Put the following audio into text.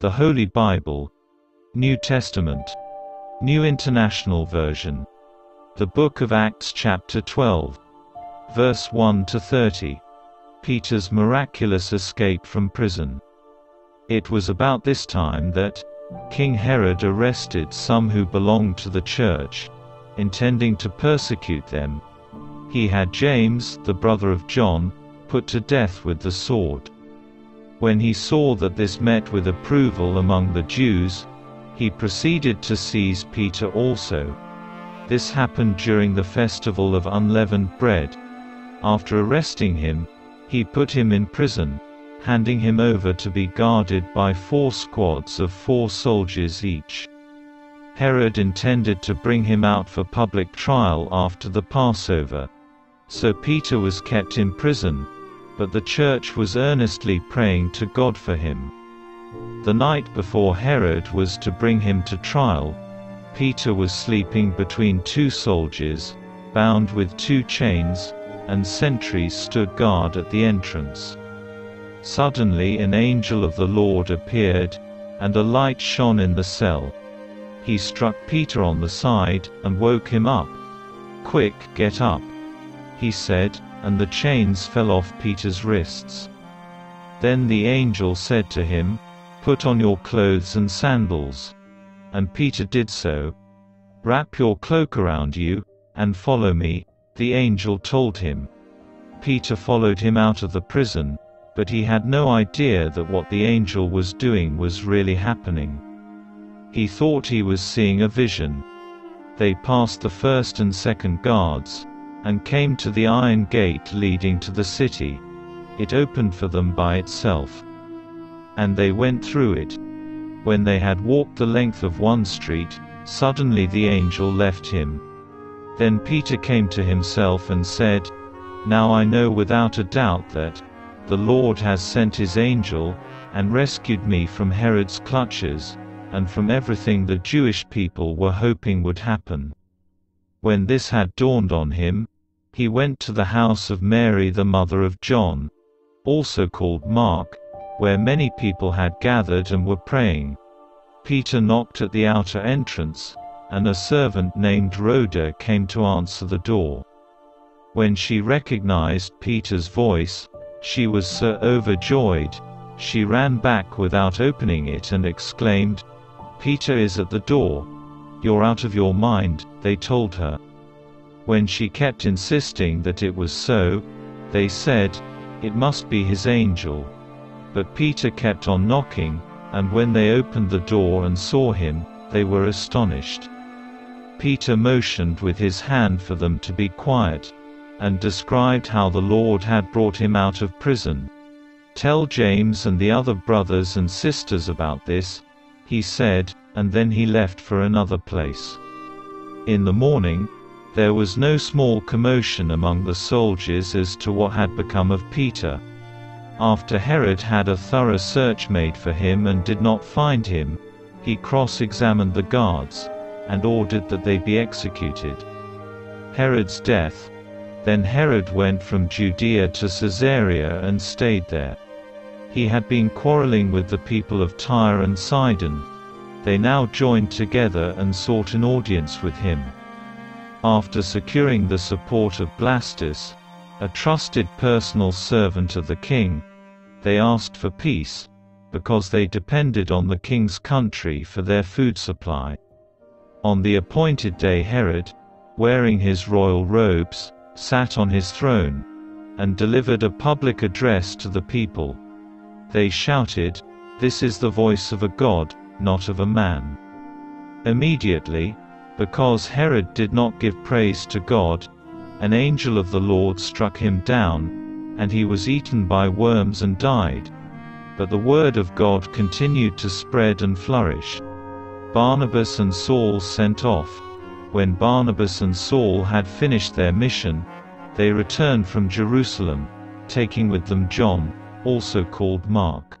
The Holy Bible. New Testament. New International Version. The Book of Acts chapter 12. Verse 1 to 30. Peter's miraculous escape from prison. It was about this time that King Herod arrested some who belonged to the church, intending to persecute them. He had James, the brother of John, put to death with the sword. When he saw that this met with approval among the Jews, he proceeded to seize Peter also. This happened during the festival of unleavened bread. After arresting him, he put him in prison, handing him over to be guarded by four squads of four soldiers each. Herod intended to bring him out for public trial after the Passover. So Peter was kept in prison, but the church was earnestly praying to God for him. The night before Herod was to bring him to trial, Peter was sleeping between two soldiers, bound with two chains, and sentries stood guard at the entrance. Suddenly an angel of the Lord appeared, and a light shone in the cell. He struck Peter on the side, and woke him up. Quick, get up, he said, and the chains fell off Peter's wrists. Then the angel said to him, Put on your clothes and sandals. And Peter did so. Wrap your cloak around you, and follow me, the angel told him. Peter followed him out of the prison, but he had no idea that what the angel was doing was really happening. He thought he was seeing a vision. They passed the first and second guards, and came to the iron gate leading to the city. It opened for them by itself. And they went through it. When they had walked the length of one street, suddenly the angel left him. Then Peter came to himself and said, Now I know without a doubt that the Lord has sent his angel, and rescued me from Herod's clutches, and from everything the Jewish people were hoping would happen. When this had dawned on him, he went to the house of Mary the mother of John, also called Mark, where many people had gathered and were praying. Peter knocked at the outer entrance, and a servant named Rhoda came to answer the door. When she recognized Peter's voice, she was so overjoyed, she ran back without opening it and exclaimed, Peter is at the door. You're out of your mind, they told her. When she kept insisting that it was so, they said, It must be his angel. But Peter kept on knocking, and when they opened the door and saw him, they were astonished. Peter motioned with his hand for them to be quiet, and described how the Lord had brought him out of prison. Tell James and the other brothers and sisters about this, he said, and then he left for another place. In the morning, there was no small commotion among the soldiers as to what had become of Peter. After Herod had a thorough search made for him and did not find him, he cross-examined the guards, and ordered that they be executed. Herod's death. Then Herod went from Judea to Caesarea and stayed there. He had been quarreling with the people of Tyre and Sidon, they now joined together and sought an audience with him. After securing the support of Blastus, a trusted personal servant of the king, they asked for peace, because they depended on the king's country for their food supply. On the appointed day Herod, wearing his royal robes, sat on his throne, and delivered a public address to the people. They shouted, This is the voice of a God, not of a man. Immediately, because Herod did not give praise to God, an angel of the Lord struck him down, and he was eaten by worms and died. But the word of God continued to spread and flourish. Barnabas and Saul sent off. When Barnabas and Saul had finished their mission, they returned from Jerusalem, taking with them John, also called Mark.